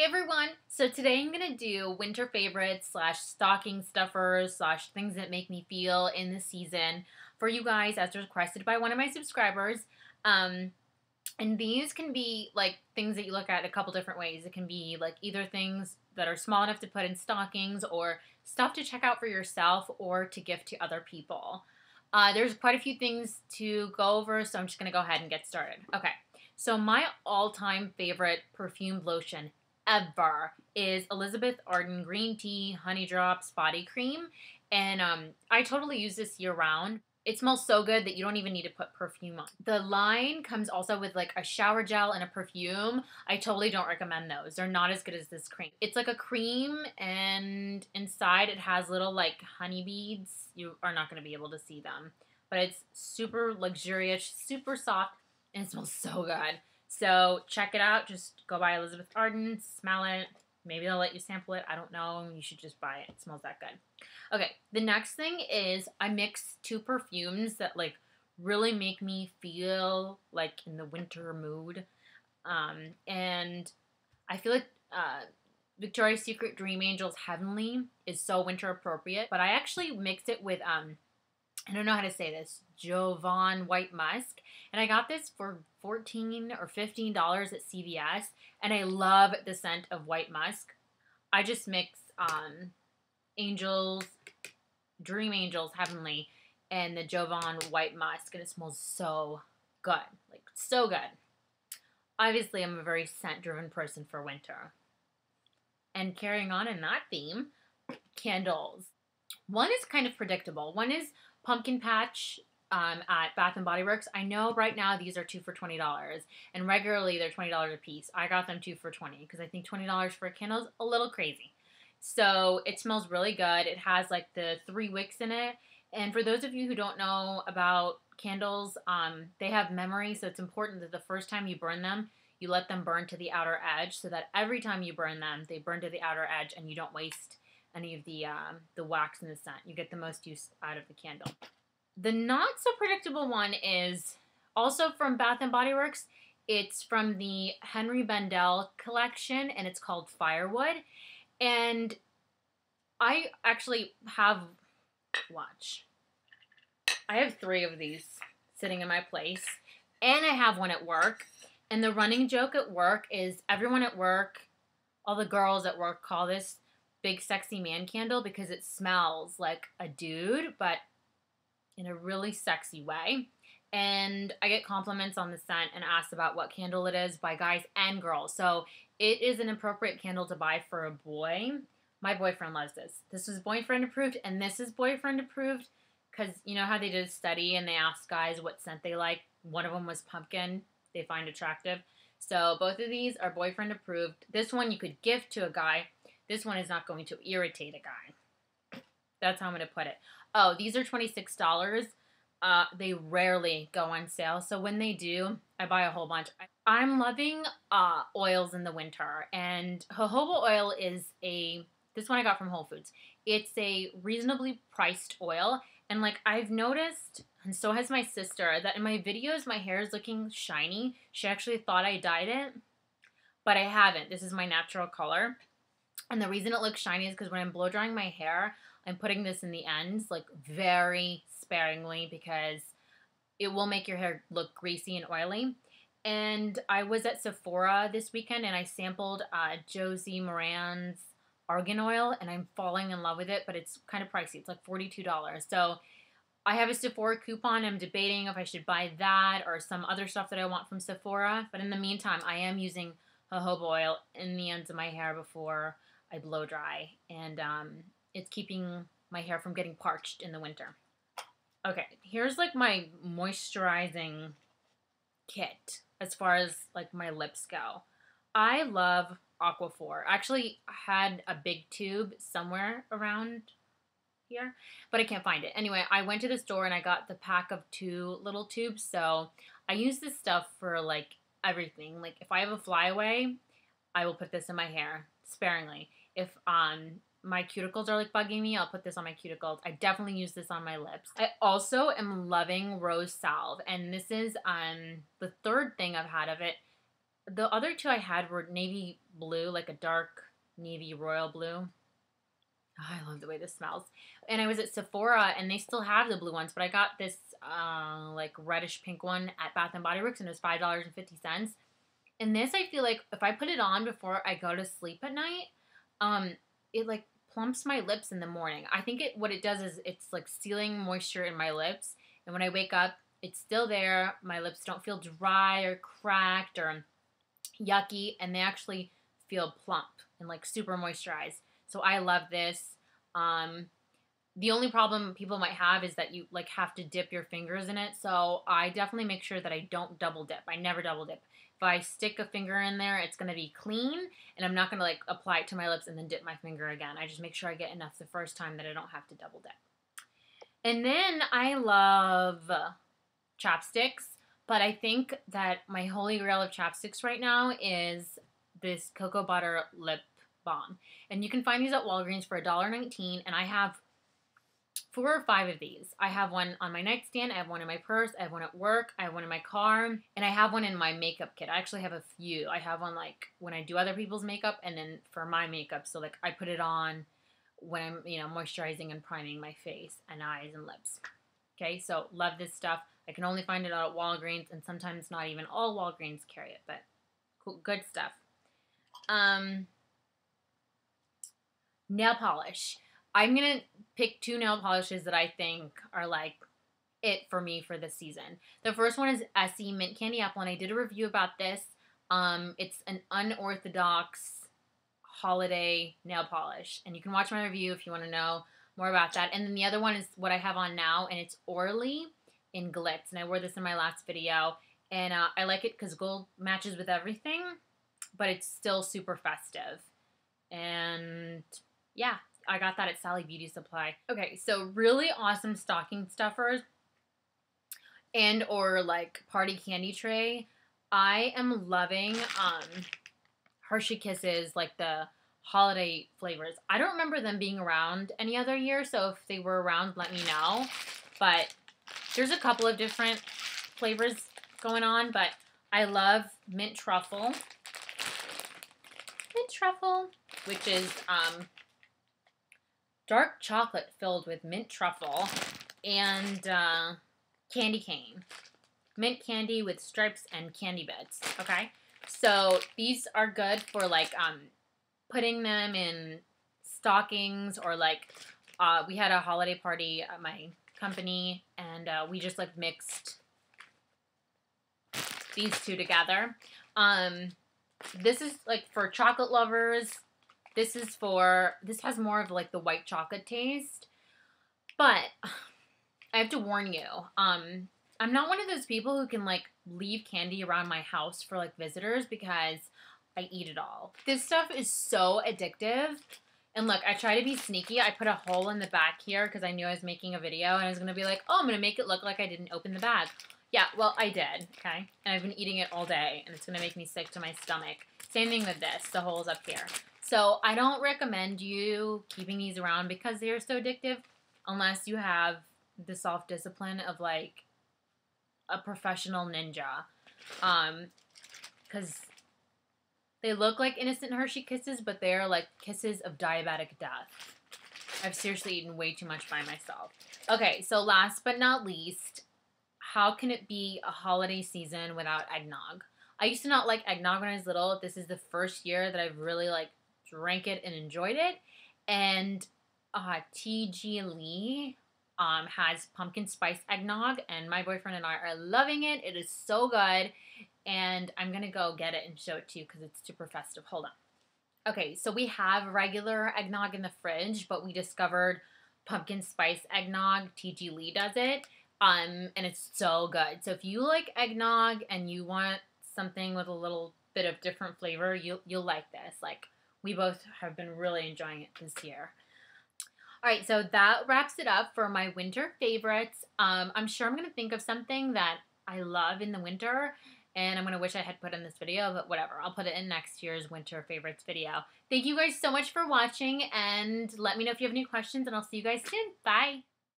Hey everyone! So today I'm gonna do winter favorites slash stocking stuffers slash things that make me feel in the season for you guys as requested by one of my subscribers. Um, and these can be like things that you look at a couple different ways. It can be like either things that are small enough to put in stockings or stuff to check out for yourself or to gift to other people. Uh, there's quite a few things to go over, so I'm just gonna go ahead and get started. Okay, so my all-time favorite perfumed lotion ever is Elizabeth Arden Green Tea Honey Drops Body Cream. And um, I totally use this year round. It smells so good that you don't even need to put perfume on. The line comes also with like a shower gel and a perfume. I totally don't recommend those. They're not as good as this cream. It's like a cream and inside it has little like honey beads. You are not going to be able to see them. But it's super luxurious, super soft, and it smells so good. So check it out. Just go buy Elizabeth Arden, smell it. Maybe they'll let you sample it. I don't know. You should just buy it. It smells that good. Okay, the next thing is I mix two perfumes that like really make me feel like in the winter mood. Um, and I feel like uh, Victoria's Secret Dream Angels Heavenly is so winter appropriate, but I actually mixed it with um I don't know how to say this, Jovan White Musk. And I got this for 14 or $15 at CVS. And I love the scent of White Musk. I just mix um, Angels, Dream Angels Heavenly, and the Jovan White Musk. And it smells so good. Like, so good. Obviously, I'm a very scent driven person for winter. And carrying on in that theme, candles. One is kind of predictable. One is pumpkin patch um, at Bath and Body Works. I know right now these are two for twenty dollars, and regularly they're twenty dollars a piece. I got them two for twenty because I think twenty dollars for a candle is a little crazy. So it smells really good. It has like the three wicks in it, and for those of you who don't know about candles, um, they have memory, so it's important that the first time you burn them, you let them burn to the outer edge, so that every time you burn them, they burn to the outer edge, and you don't waste any of the um, the wax and the scent. You get the most use out of the candle. The not so predictable one is also from Bath and Body Works. It's from the Henri Bendel collection, and it's called Firewood. And I actually have watch. I have three of these sitting in my place, and I have one at work. And the running joke at work is everyone at work, all the girls at work call this big sexy man candle because it smells like a dude, but in a really sexy way. And I get compliments on the scent and asked about what candle it is by guys and girls. So it is an appropriate candle to buy for a boy. My boyfriend loves this. This is boyfriend approved, and this is boyfriend approved because you know how they did a study and they asked guys what scent they like. One of them was pumpkin, they find attractive. So both of these are boyfriend approved. This one you could gift to a guy this one is not going to irritate a guy. That's how I'm going to put it. Oh, these are $26. Uh, they rarely go on sale. So when they do, I buy a whole bunch. I'm loving uh, oils in the winter. And jojoba oil is a, this one I got from Whole Foods. It's a reasonably priced oil. And like I've noticed, and so has my sister, that in my videos my hair is looking shiny. She actually thought I dyed it, but I haven't. This is my natural color. And the reason it looks shiny is because when I'm blow drying my hair, I'm putting this in the ends, like very sparingly, because it will make your hair look greasy and oily. And I was at Sephora this weekend and I sampled uh, Josie Maran's argan oil and I'm falling in love with it, but it's kind of pricey. It's like $42. So I have a Sephora coupon. I'm debating if I should buy that or some other stuff that I want from Sephora. But in the meantime, I am using jojoba oil in the ends of my hair before I blow dry, and um, it's keeping my hair from getting parched in the winter. Okay, here's like my moisturizing kit as far as like my lips go. I love Aquaphor. I actually had a big tube somewhere around here, but I can't find it. Anyway, I went to the store and I got the pack of two little tubes. So I use this stuff for like everything. Like if I have a flyaway, I will put this in my hair sparingly if um my cuticles are like bugging me, I'll put this on my cuticles. I definitely use this on my lips. I also am loving rose salve, and this is um the third thing I've had of it. the other two I had were navy blue, like a dark navy royal blue. Oh, I love the way this smells. And I was at Sephora and they still have the blue ones, but I got this uh, like reddish pink one at Bath and Body Works and it was five dollars and fifty cents. And this I feel like if I put it on before I go to sleep at night, um, it like plumps my lips in the morning. I think it what it does is it's like sealing moisture in my lips, and when I wake up, it's still there. My lips don't feel dry or cracked or yucky, and they actually feel plump and like super moisturized. So I love this. Um, the only problem people might have is that you like have to dip your fingers in it. So I definitely make sure that I don't double dip. I never double dip. If I stick a finger in there, it's going to be clean and I'm not going to like apply it to my lips and then dip my finger again. I just make sure I get enough the first time that I don't have to double dip. And then I love chapsticks, but I think that my holy grail of chapsticks right now is this cocoa butter lip balm. And you can find these at Walgreens for $1.19 and I have four or five of these. I have one on my nightstand, I have one in my purse, I have one at work, I have one in my car, and I have one in my makeup kit. I actually have a few. I have one like when I do other people's makeup and then for my makeup. So like I put it on when I'm, you know, moisturizing and priming my face and eyes and lips. Okay, so love this stuff. I can only find it at Walgreens and sometimes not even all Walgreens carry it, but cool, good stuff. Um, nail polish. I'm gonna pick two nail polishes that I think are like it for me for this season. The first one is Essie Mint Candy Apple, and I did a review about this. Um, it's an unorthodox holiday nail polish, and you can watch my review if you want to know more about that. And then the other one is what I have on now, and it's Orly in Glitz, and I wore this in my last video, and uh, I like it because gold matches with everything, but it's still super festive. And yeah, I got that at Sally Beauty Supply. Okay, so really awesome stocking stuffers and or like party candy tray. I am loving um Hershey Kisses, like the holiday flavors. I don't remember them being around any other year, so if they were around, let me know. But there's a couple of different flavors going on, but I love mint truffle. Mint truffle, which is um dark chocolate filled with mint truffle and uh, candy cane. Mint candy with stripes and candy bits. Okay, so these are good for like um, putting them in stockings or like uh, we had a holiday party at my company and uh, we just like mixed these two together. Um, this is like for chocolate lovers this is for, this has more of like the white chocolate taste. But I have to warn you, um, I'm not one of those people who can like leave candy around my house for like visitors because I eat it all. This stuff is so addictive. And look, I try to be sneaky. I put a hole in the back here because I knew I was making a video and I was going to be like, oh, I'm going to make it look like I didn't open the bag. Yeah, well, I did, okay? And I've been eating it all day and it's going to make me sick to my stomach. Same thing with this. The hole's up here. So I don't recommend you keeping these around because they are so addictive unless you have the self discipline of like a professional ninja. Um, because they look like innocent Hershey kisses, but they're like kisses of diabetic death. I've seriously eaten way too much by myself. Okay, so last but not least, how can it be a holiday season without eggnog? I used to not like eggnog when I was little. This is the first year that I've really like drank it and enjoyed it. And uh, TG Lee um, has pumpkin spice eggnog, and my boyfriend and I are loving it. It is so good, and I'm gonna go get it and show it to you because it's super festive. Hold on. Okay, so we have regular eggnog in the fridge, but we discovered pumpkin spice eggnog. TG Lee does it, um, and it's so good. So if you like eggnog and you want something with a little bit of different flavor, you'll you'll like this. Like we both have been really enjoying it this year. All right, so that wraps it up for my winter favorites. Um, I'm sure I'm going to think of something that I love in the winter, and I'm going to wish I had put in this video, but whatever. I'll put it in next year's winter favorites video. Thank you guys so much for watching, and let me know if you have any questions, and I'll see you guys soon. Bye!